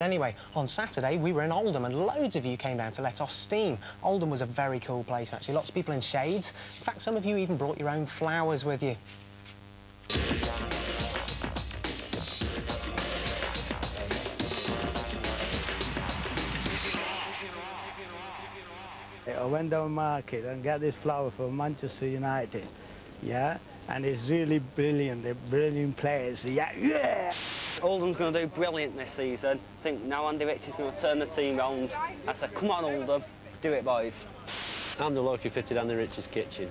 Anyway, on Saturday we were in Oldham and loads of you came down to let off steam. Oldham was a very cool place actually, lots of people in shades. In fact, some of you even brought your own flowers with you. I went down market and got this flower from Manchester United, yeah? And it's really brilliant, they're brilliant players, yeah, yeah! Oldham's going to do brilliant this season. I think now Andy Ritchie is going to turn the team round. I said, come on, Oldham, do it, boys. I'm the bloke who fitted Andy Ritchie's kitchen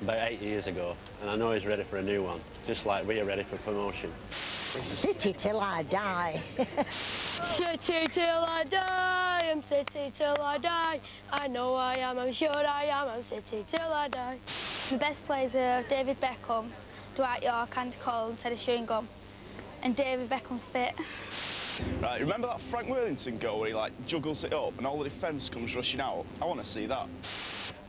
about eight years ago, and I know he's ready for a new one, just like we are ready for promotion. City till I die. City till I die, I'm city till I die. I know I am, I'm sure I am, I'm city till I die. The best players are uh, David Beckham, Dwight Yorke, Andy Cole and Teddy Sheringham. And David Beckham's fit. Right, remember that Frank Worthington goal where he like juggles it up and all the defence comes rushing out? I want to see that.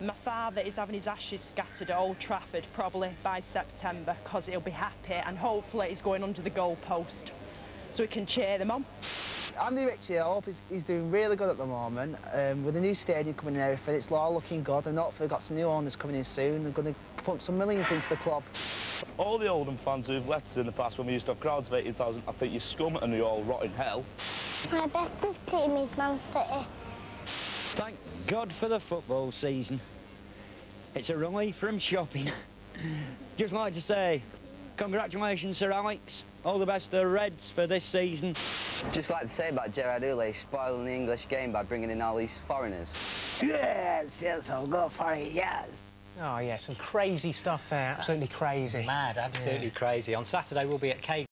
My father is having his ashes scattered at Old Trafford probably by September because he'll be happy and hopefully he's going under the goalpost so we can cheer them on. Andy Ritchie, I hope he's, he's doing really good at the moment. Um, with the new stadium coming in and everything, it's all looking good. And hopefully got some new owners coming in soon. They're going to pump some millions into the club. All the Oldham fans who've left us in the past when we used to have crowds of 18,000, I think you scum and you all rot in hell. My bestest team is Man City. Thank God for the football season. It's a relief from shopping. Just like to say, congratulations, Sir Alex. All the best to the Reds for this season. Just like to say about Gerard Houllier spoiling the English game by bringing in all these foreigners. Yes, yes, I'll go for it, yes! Oh yeah, some crazy stuff there, absolutely crazy. Mad, absolutely Yeah. crazy. On Saturday we'll be at Cave